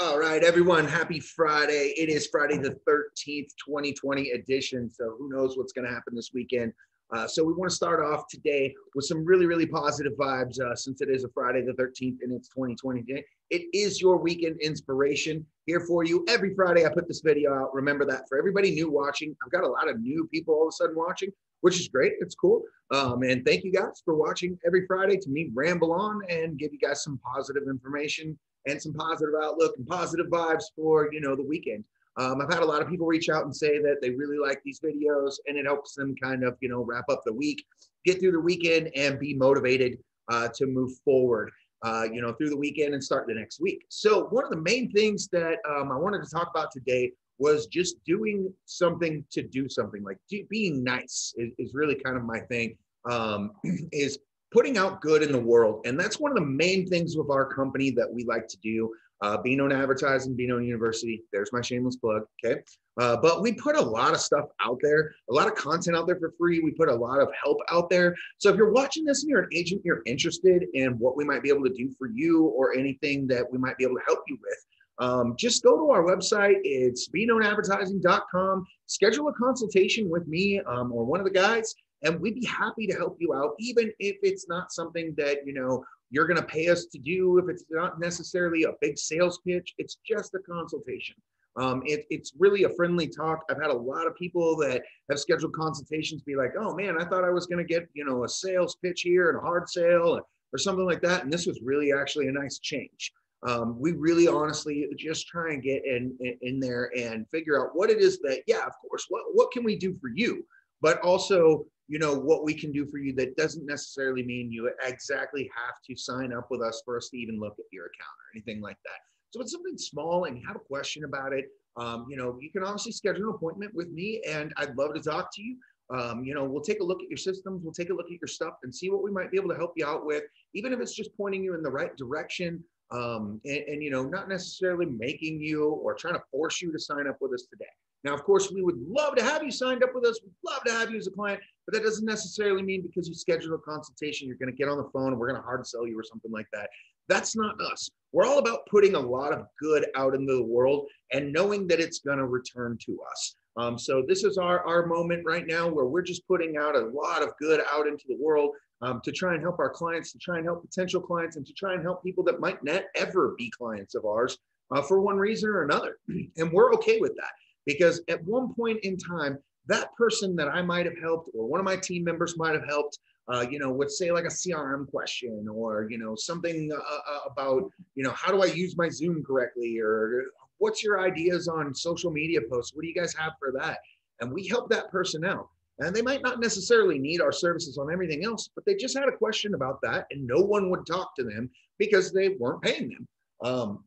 All right, everyone, happy Friday. It is Friday the 13th, 2020 edition. So who knows what's going to happen this weekend. Uh, so we want to start off today with some really, really positive vibes uh, since it is a Friday the 13th and it's 2020 day. It is your weekend inspiration here for you. Every Friday I put this video out. Remember that for everybody new watching, I've got a lot of new people all of a sudden watching, which is great. It's cool. Um, and thank you guys for watching every Friday to me ramble on and give you guys some positive information and some positive outlook and positive vibes for you know the weekend. Um, I've had a lot of people reach out and say that they really like these videos and it helps them kind of you know wrap up the week, get through the weekend, and be motivated uh, to move forward. Uh, you know, through the weekend and start the next week. So one of the main things that um, I wanted to talk about today was just doing something to do something like do, being nice is, is, really kind of my thing um, is putting out good in the world. And that's one of the main things with our company that we like to do. Uh, Be Known Advertising, Be Known University. There's my shameless plug. Okay. Uh, but we put a lot of stuff out there, a lot of content out there for free. We put a lot of help out there. So if you're watching this and you're an agent, you're interested in what we might be able to do for you or anything that we might be able to help you with, um, just go to our website. It's beknownadvertising.com. Schedule a consultation with me um, or one of the guys, and we'd be happy to help you out, even if it's not something that you know you're going to pay us to do. If it's not necessarily a big sales pitch, it's just a consultation. Um, it, it's really a friendly talk. I've had a lot of people that have scheduled consultations be like, "Oh man, I thought I was going to get you know a sales pitch here and a hard sale or something like that," and this was really actually a nice change. Um, we really honestly just try and get in, in, in there and figure out what it is that yeah of course what what can we do for you but also you know what we can do for you that doesn't necessarily mean you exactly have to sign up with us for us to even look at your account or anything like that. So it's something small and you have a question about it um, you know you can obviously schedule an appointment with me and i'd love to talk to you. Um, you know we'll take a look at your systems we'll take a look at your stuff and see what we might be able to help you out with even if it's just pointing you in the right direction um, and, and you know not necessarily making you or trying to force you to sign up with us today now, of course, we would love to have you signed up with us. We'd love to have you as a client, but that doesn't necessarily mean because you schedule a consultation, you're going to get on the phone and we're going to hard sell you or something like that. That's not us. We're all about putting a lot of good out into the world and knowing that it's going to return to us. Um, so this is our, our moment right now where we're just putting out a lot of good out into the world um, to try and help our clients, to try and help potential clients, and to try and help people that might not ever be clients of ours uh, for one reason or another. And we're okay with that because at one point in time, that person that I might have helped or one of my team members might have helped, uh, you know, would say like a CRM question or, you know, something uh, uh, about, you know, how do I use my Zoom correctly or what's your ideas on social media posts? What do you guys have for that? And we help that person out. And they might not necessarily need our services on everything else, but they just had a question about that and no one would talk to them because they weren't paying them. Um,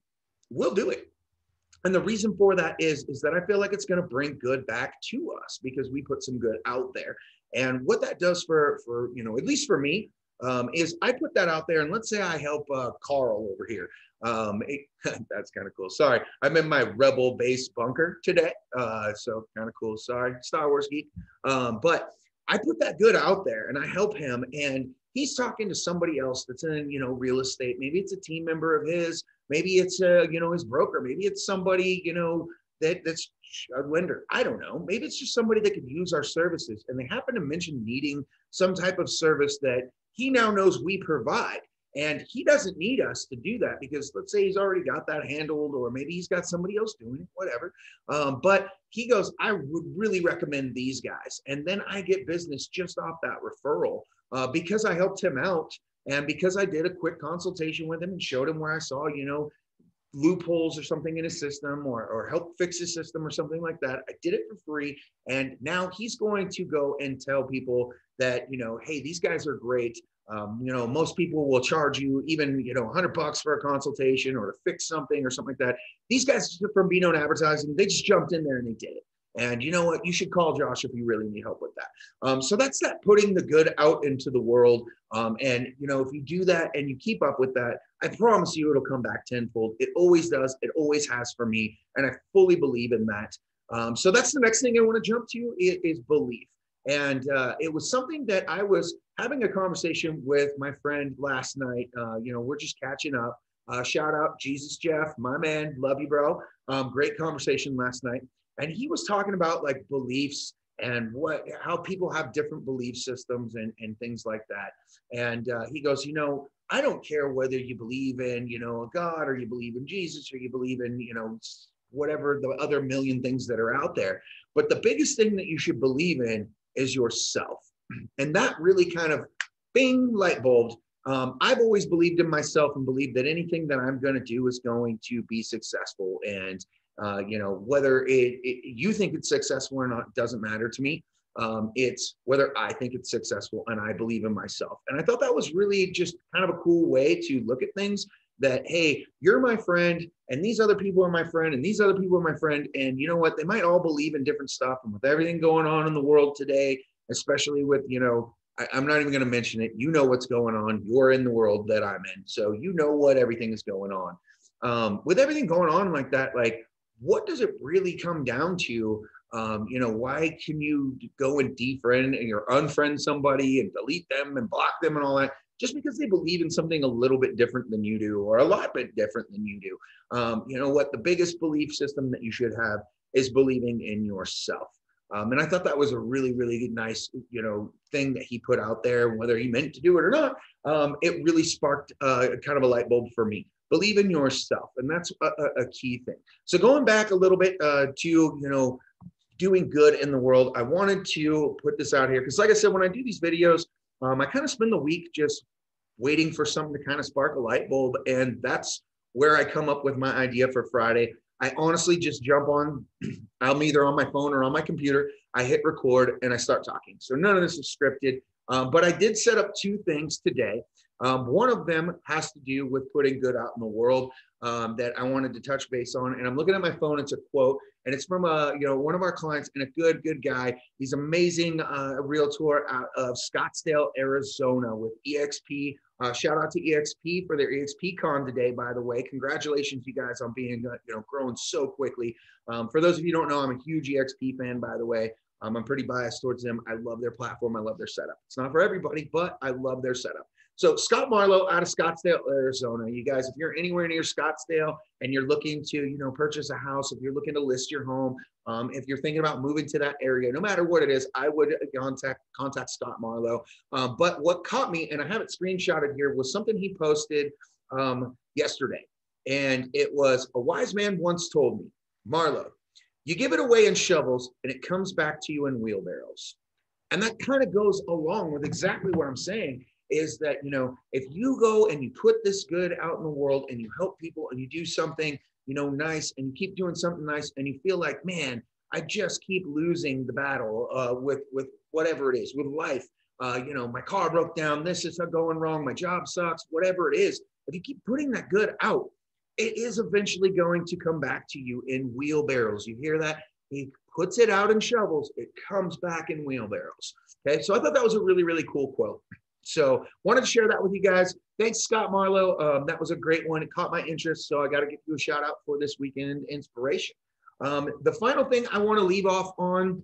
we'll do it. And the reason for that is, is that I feel like it's going to bring good back to us because we put some good out there. And what that does for, for you know, at least for me, um, is I put that out there. And let's say I help uh, Carl over here. Um, it, that's kind of cool. Sorry, I'm in my Rebel base bunker today. Uh, so kind of cool. Sorry, Star Wars geek. Um, but I put that good out there and I help him. And he's talking to somebody else that's in, you know, real estate. Maybe it's a team member of his Maybe it's a, uh, you know, his broker. Maybe it's somebody, you know, that that's a lender. I don't know. Maybe it's just somebody that could use our services. And they happen to mention needing some type of service that he now knows we provide. And he doesn't need us to do that because let's say he's already got that handled, or maybe he's got somebody else doing it, whatever. Um, but he goes, I would really recommend these guys. And then I get business just off that referral uh, because I helped him out and because I did a quick consultation with him and showed him where I saw, you know, loopholes or something in his system or, or help fix his system or something like that, I did it for free. And now he's going to go and tell people that, you know, hey, these guys are great. Um, you know, most people will charge you even, you know, 100 bucks for a consultation or to fix something or something like that. These guys from Be Known Advertising, they just jumped in there and they did it. And you know what? You should call Josh if you really need help with that. Um, so that's that putting the good out into the world. Um, and you know, if you do that and you keep up with that, I promise you it'll come back tenfold. It always does. It always has for me, and I fully believe in that. Um, so that's the next thing I want to jump to is belief. And uh, it was something that I was having a conversation with my friend last night. Uh, you know, we're just catching up. Uh, shout out Jesus Jeff, my man, love you, bro. Um, great conversation last night, and he was talking about like beliefs and what how people have different belief systems and and things like that. And uh, he goes, you know, I don't care whether you believe in you know a God or you believe in Jesus or you believe in you know whatever the other million things that are out there, but the biggest thing that you should believe in is yourself, and that really kind of bing light bulb um, I've always believed in myself and believed that anything that I'm going to do is going to be successful. And uh, you know, whether it, it, you think it's successful or not doesn't matter to me. Um, it's whether I think it's successful and I believe in myself. And I thought that was really just kind of a cool way to look at things. That hey, you're my friend, and these other people are my friend, and these other people are my friend, and you know what? They might all believe in different stuff. And with everything going on in the world today, especially with you know I, am not even going to mention it. You know what's going on. You're in the world that I'm in. So you know what everything is going on. Um, with everything going on like that, like what does it really come down to? Um, you know, why can you go and defriend and you're unfriend somebody and delete them and block them and all that? Just because they believe in something a little bit different than you do, or a lot bit different than you do. Um, you know what? The biggest belief system that you should have is believing in yourself. Um, and I thought that was a really, really nice, you know, thing that he put out there. Whether he meant to do it or not, um, it really sparked uh, kind of a light bulb for me. Believe in yourself, and that's a, a key thing. So going back a little bit uh, to you know doing good in the world, I wanted to put this out here because, like I said, when I do these videos, um, I kind of spend the week just waiting for something to kind of spark a light bulb, and that's where I come up with my idea for Friday. I honestly just jump on. I'm either on my phone or on my computer. I hit record and I start talking. So none of this is scripted. Um, but I did set up two things today. Um, one of them has to do with putting good out in the world um, that I wanted to touch base on. And I'm looking at my phone. It's a quote, and it's from a you know one of our clients and a good good guy. He's amazing uh, realtor out of Scottsdale, Arizona, with EXP uh, shout out to EXP for their EXP Con today, by the way. Congratulations, you guys, on being uh, you know growing so quickly. Um, for those of you who don't know, I'm a huge EXP fan, by the way. Um, I'm pretty biased towards them. I love their platform. I love their setup. It's not for everybody, but I love their setup. So Scott Marlowe out of Scottsdale, Arizona. You guys, if you're anywhere near Scottsdale and you're looking to, you know, purchase a house, if you're looking to list your home, um, if you're thinking about moving to that area, no matter what it is, I would contact contact Scott Marlowe. Um, but what caught me, and I have it screenshotted here, was something he posted um, yesterday, and it was a wise man once told me, Marlowe, you give it away in shovels, and it comes back to you in wheelbarrows. And that kind of goes along with exactly what I'm saying is that you know if you go and you put this good out in the world and you help people and you do something you know nice and you keep doing something nice and you feel like man i just keep losing the battle uh, with with whatever it is with life. Uh, you know my car broke down this is going wrong my job sucks whatever it is. If you keep putting that good out it is eventually going to come back to you in wheelbarrows. You hear that? He puts it out in shovels it comes back in wheelbarrows. Okay so i thought that was a really really cool quote so wanted to share that with you guys. Thanks, Scott Marlowe. Um, that was a great one. It caught my interest. So I got to give you a shout out for this weekend inspiration. Um, the final thing I want to leave off on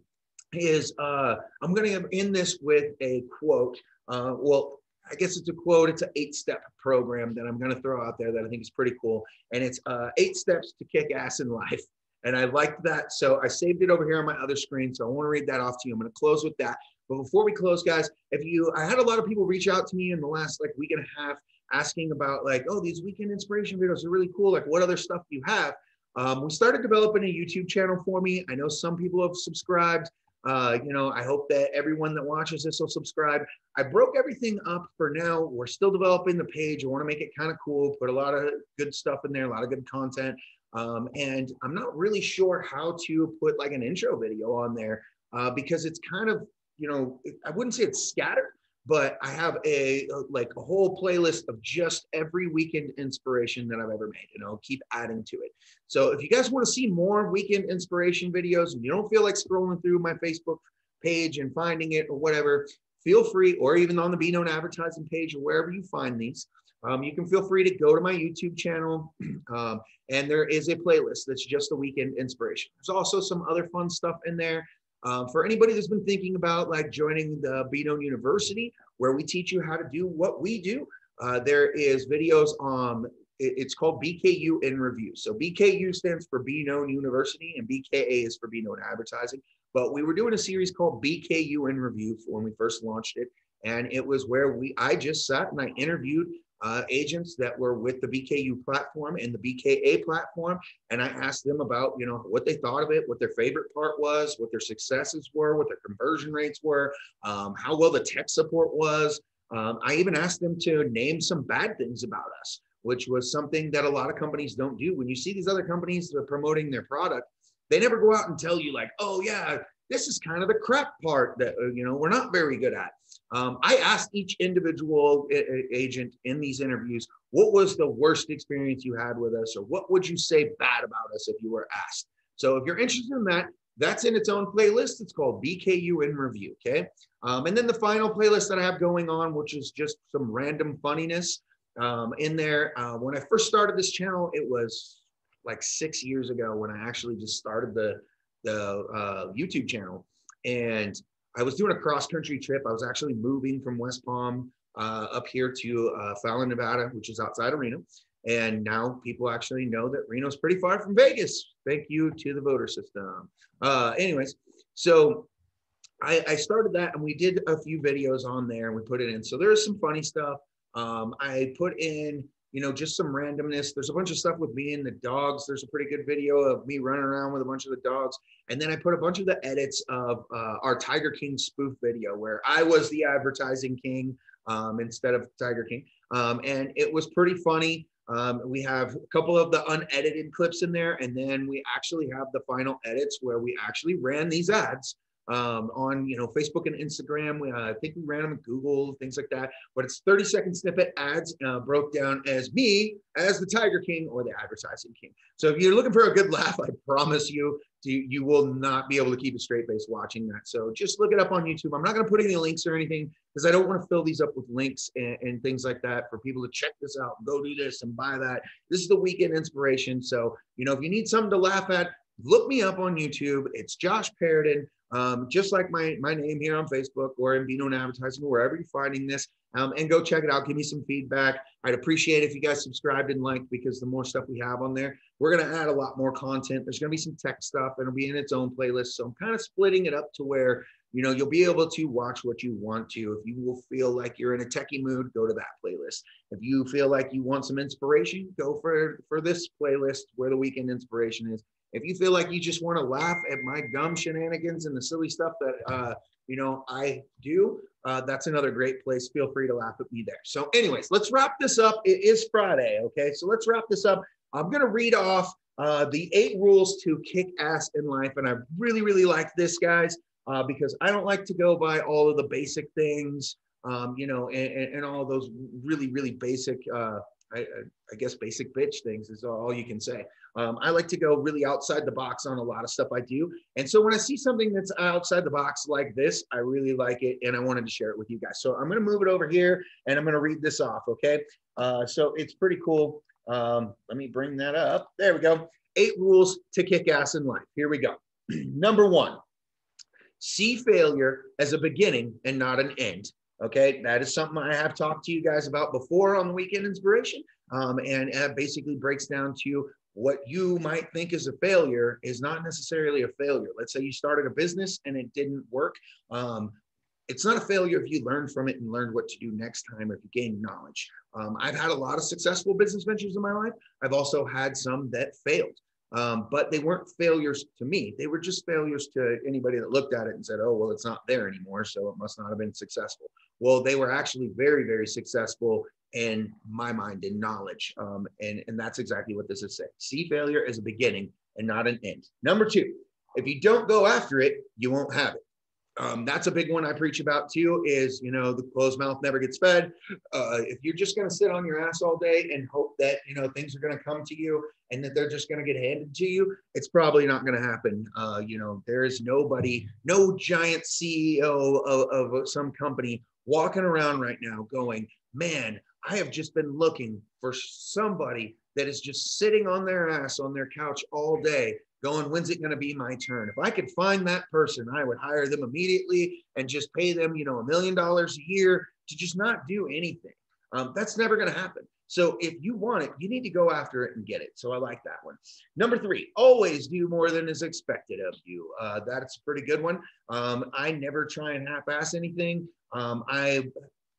is uh, I'm going to end this with a quote. Uh, well, I guess it's a quote. It's an eight step program that I'm going to throw out there that I think is pretty cool. And it's uh, eight steps to kick ass in life. And I liked that. So I saved it over here on my other screen. So I want to read that off to you. I'm going to close with that. But before we close, guys, if you, I had a lot of people reach out to me in the last like week and a half asking about like, oh, these weekend inspiration videos are really cool. Like, what other stuff do you have? Um, we started developing a YouTube channel for me. I know some people have subscribed. Uh, you know, I hope that everyone that watches this will subscribe. I broke everything up for now. We're still developing the page. I want to make it kind of cool, put a lot of good stuff in there, a lot of good content. Um, and I'm not really sure how to put like an intro video on there uh, because it's kind of you know, I wouldn't say it's scattered, but I have a, like a whole playlist of just every weekend inspiration that I've ever made, and I'll keep adding to it. So if you guys want to see more weekend inspiration videos and you don't feel like scrolling through my Facebook page and finding it or whatever, feel free, or even on the Be Known advertising page or wherever you find these. Um, you can feel free to go to my YouTube channel, um, and there is a playlist that's just the weekend inspiration. There's also some other fun stuff in there um, for anybody that's been thinking about like joining the Be Known University, where we teach you how to do what we do, uh, there is videos on it's called BKU in review. So BKU stands for Be Known University, and BKA is for Be Known Advertising. But we were doing a series called BKU in review when we first launched it, and it was where we I just sat and I interviewed uh, agents that were with the BKU platform and the BKA platform, and I asked them about you know what they thought of it, what their favorite part was, what their successes were, what their conversion rates were, um, how well the tech support was. Um, I even asked them to name some bad things about us, which was something that a lot of companies don't do. When you see these other companies that are promoting their product, they never go out and tell you like, oh yeah, this is kind of the crap part that uh, you know we're not very good at. Um, I asked each individual agent in these interviews, what was the worst experience you had with us, or what would you say bad about us if you were asked? So if you're interested in that, that's in its own playlist. It's called BKU in Review. Okay. Um, and then the final playlist that I have going on, which is just some random funniness um, in there. Uh, when I first started this channel, it was like six years ago when I actually just started the the uh, YouTube channel, and I was doing a cross country trip. I was actually moving from West Palm uh, up here to uh, Fallon, Nevada, which is outside of Reno. And now people actually know that Reno's pretty far from Vegas. Thank you to the voter system. Uh, anyways, so I, I, started that and we did a few videos on there and we put it in. So there's some funny stuff. Um, I put in, you know, just some randomness. There's a bunch of stuff with me and the dogs. There's a pretty good video of me running around with a bunch of the dogs. And then I put a bunch of the edits of uh, our Tiger King spoof video where I was the advertising king um, instead of Tiger King. Um, and it was pretty funny. Um, we have a couple of the unedited clips in there, and then we actually have the final edits where we actually ran these ads um, on you know Facebook and Instagram. We, uh, I think we ran them in Google, things like that. But it's 30 second snippet ads uh, broke down as me as the Tiger King or the advertising king. So if you're looking for a good laugh, I promise you, you, you will not be able to keep a straight face watching that. So just look it up on YouTube. I'm not going to put any links or anything because I don't want to fill these up with links and, and things like that for people to check this out, go do this and buy that. This is the weekend inspiration. So you know if you need something to laugh at, look me up on YouTube. It's Josh Perrodin. Um, just like my my name here on Facebook or in Be Known Advertising, or wherever you're finding this, um, and go check it out. Give me some feedback. I'd appreciate if you guys subscribed and liked because the more stuff we have on there, we're going to add a lot more content. There's going to be some tech stuff. And it'll be in its own playlist. So I'm kind of splitting it up to where you know you'll be able to watch what you want to. If you will feel like you're in a techie mood, go to that playlist. If you feel like you want some inspiration, go for for this playlist where the weekend inspiration is. If you feel like you just want to laugh at my dumb shenanigans and the silly stuff that uh, you know I do, uh, that's another great place. Feel free to laugh at me there. So, anyways, let's wrap this up. It is Friday, okay? So let's wrap this up. I'm gonna read off uh, the eight rules to kick ass in life, and I really, really like this, guys, uh, because I don't like to go by all of the basic things, um, you know, and, and, all those really, really basic. Uh, I, I, guess basic bitch things is all you can say. Um, I like to go really outside the box on a lot of stuff I do. And so when I see something that's outside the box like this, I really like it and I wanted to share it with you guys. So I'm going to move it over here and I'm going to read this off. Okay. Uh, so it's pretty cool. Um, let me bring that up. There we go. Eight rules to kick ass in life. Here we go. Number one, see failure as a beginning and not an end. Okay, that is something I have talked to you guys about before on the weekend inspiration. Um, and it basically breaks down to what you might think is a failure is not necessarily a failure. Let's say you started a business and it didn't work. Um, it's not a failure if you learn from it and learned what to do next time or if you gain knowledge. Um, I've had a lot of successful business ventures in my life. I've also had some that failed. Um, but they weren't failures to me. They were just failures to anybody that looked at it and said, oh, well, it's not there anymore. So it must not have been successful. Well, they were actually very, very successful in my mind in knowledge. Um, and, and that's exactly what this is saying. See failure as a beginning and not an end. Number two, if you don't go after it, you won't have it um, that's a big one I preach about too. Is you know the closed mouth never gets fed. Uh, if you're just going to sit on your ass all day and hope that you know things are going to come to you and that they're just going to get handed to you, it's probably not going to happen. Uh, you know there is nobody, no giant CEO of, of some company walking around right now going, man, I have just been looking for somebody that is just sitting on their ass on their couch all day going, when's it going to be my turn? If I could find that person, I would hire them immediately and just pay them, you know, a million dollars a year to just not do anything. Um, that's never going to happen. So if you want it, you need to go after it and get it. So I like that one. Number three, always do more than is expected of you. Uh, that's a pretty good one. Um, I never try and half-ass anything. Um, I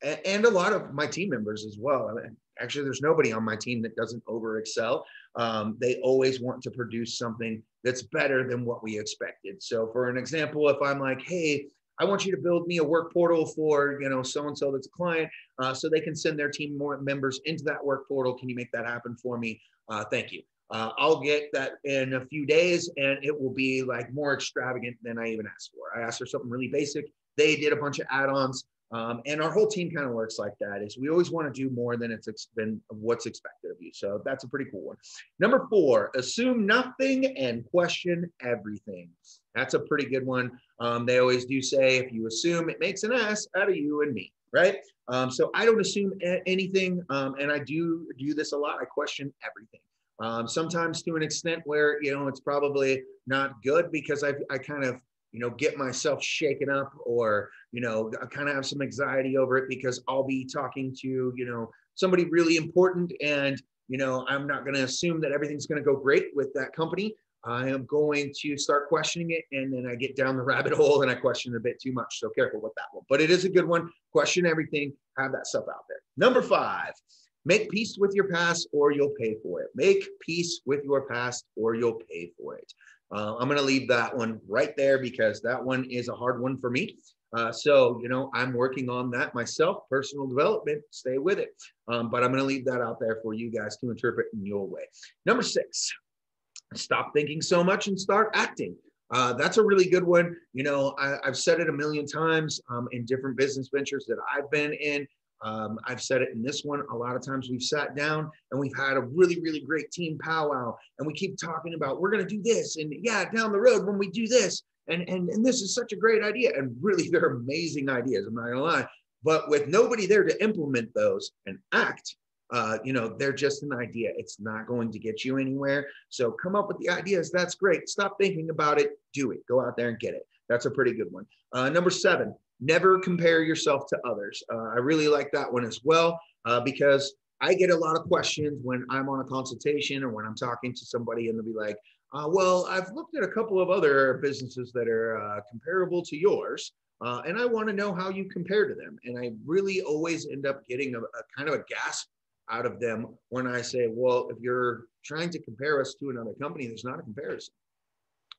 and a lot of my team members as well. Actually, there's nobody on my team that doesn't over excel. Um, they always want to produce something that's better than what we expected. So, for an example, if I'm like, hey, I want you to build me a work portal for you know so and so that's a client, uh, so they can send their team more members into that work portal. Can you make that happen for me? Uh, thank you. Uh, I'll get that in a few days, and it will be like more extravagant than I even asked for. I asked for something really basic. They did a bunch of add-ons. Um, and our whole team kind of works like that is we always want to do more than it's ex- than what's expected of you. So that's a pretty cool one. Number four, assume nothing and question everything. That's a pretty good one. Um, they always do say if you assume it makes an ass out of you and me, right? Um, so I don't assume a- anything, um, and I do do this a lot. I question everything. Um, sometimes to an extent where you know it's probably not good because I I kind of you know, get myself shaken up or, you know, I kind of have some anxiety over it because I'll be talking to, you know, somebody really important and, you know, I'm not going to assume that everything's going to go great with that company. I am going to start questioning it and then I get down the rabbit hole and I question a bit too much. So careful with that one. But it is a good one. Question everything, have that stuff out there. Number five, make peace with your past or you'll pay for it. Make peace with your past or you'll pay for it. Uh, I'm going to leave that one right there because that one is a hard one for me. Uh, so, you know, I'm working on that myself, personal development, stay with it. Um, but I'm going to leave that out there for you guys to interpret in your way. Number six, stop thinking so much and start acting. Uh, that's a really good one. You know, I, have said it a million times um, in different business ventures that I've been in. Um, I've said it in this one. A lot of times we've sat down and we've had a really, really great team powwow, and we keep talking about we're going to do this, and yeah, down the road when we do this, and and and this is such a great idea, and really they're amazing ideas. I'm not going to lie, but with nobody there to implement those and act, uh, you know, they're just an idea. It's not going to get you anywhere. So come up with the ideas. That's great. Stop thinking about it. Do it. Go out there and get it. That's a pretty good one. Uh, number seven, never compare yourself to others. Uh, I really like that one as well uh, because I get a lot of questions when I'm on a consultation or when I'm talking to somebody and they'll be like, uh, well, I've looked at a couple of other businesses that are uh, comparable to yours. Uh, and I want to know how you compare to them. And I really always end up getting a, a kind of a gasp out of them when I say, well, if you're trying to compare us to another company, there's not a comparison.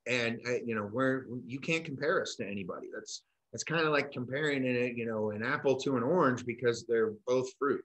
And you know, where you can't compare us to anybody. That's that's kind of like comparing a, you know an apple to an orange because they're both fruit.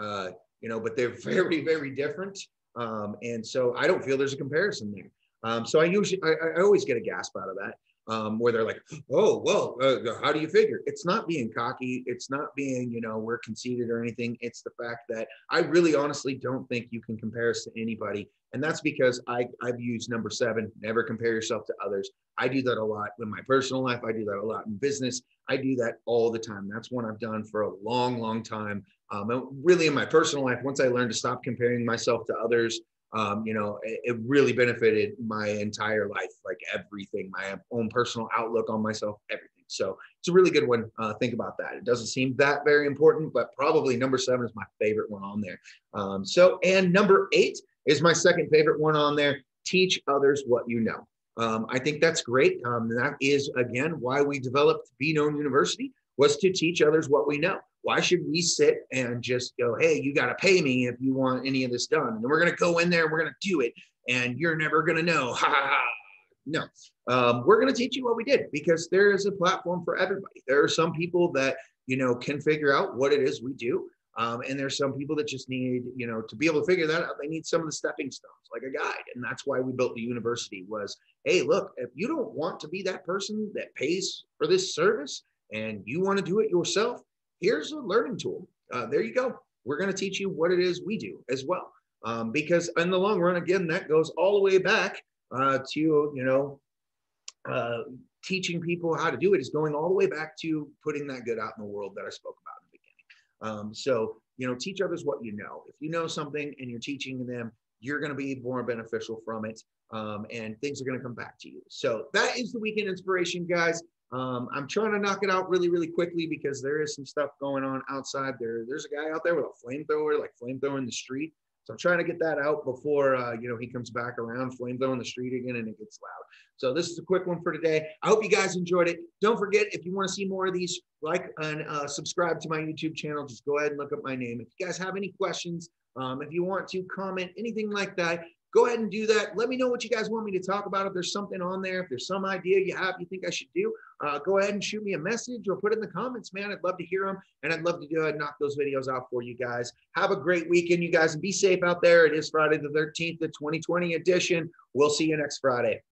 Uh, you know but they're very very different. Um, and so i don't feel there's a comparison there. Um, so i usually I, I, always get a gasp out of that um, where they're like oh well uh, how do you figure it's not being cocky it's not being you know we're conceited or anything it's the fact that i really honestly don't think you can compare us to anybody and that's because I, I've used number seven, never compare yourself to others. I do that a lot in my personal life. I do that a lot in business. I do that all the time. That's one I've done for a long, long time. Um, and really, in my personal life, once I learned to stop comparing myself to others, um, you know, it, it, really benefited my entire life, like everything, my own personal outlook on myself, everything. So it's a really good one. Uh, think about that. It doesn't seem that very important, but probably number seven is my favorite one on there. Um, so, and number eight is my second favorite one on there. Teach others what you know. Um, I think that's great. Um, that is again why we developed Be Known University was to teach others what we know. Why should we sit and just go, hey, you got to pay me if you want any of this done? And we're going to go in there and we're going to do it, and you're never going to know. Ha ha ha. No, um, we're going to teach you what we did because there is a platform for everybody. There are some people that you know can figure out what it is we do. Um, and there's some people that just need, you know, to be able to figure that out, they need some of the stepping stones, like a guide. And that's why we built the university was, hey, look, if you don't want to be that person that pays for this service and you want to do it yourself, here's a learning tool. Uh, there you go. We're going to teach you what it is we do as well. Um, because in the long run, again, that goes all the way back uh, to, you know, uh, teaching people how to do it is going all the way back to putting that good out in the world that I spoke about in the beginning. um, so, you know, teach others what you know. If you know something and you're teaching them, you're going to be more beneficial from it. Um, and things are going to come back to you. So that is the weekend inspiration, guys. Um, I'm trying to knock it out really, really quickly because there is some stuff going on outside there. There's a guy out there with a flamethrower, like flamethrower in the street. So I'm trying to get that out before uh, you know he comes back around, flamethrower in the street again, and it gets loud. So this is a quick one for today. I hope you guys enjoyed it. Don't forget if you want to see more of these, like and uh, subscribe to my YouTube channel. Just go ahead and look up my name. If you guys have any questions, um, if you want to comment anything like that, go ahead and do that. Let me know what you guys want me to talk about. If there's something on there, if there's some idea you have you think I should do, uh, go ahead and shoot me a message or put it in the comments, man. I'd love to hear them and I'd love to go ahead and knock those videos out for you guys. Have a great weekend, you guys, and be safe out there. It is Friday the 13th, the 2020 edition. We'll see you next Friday.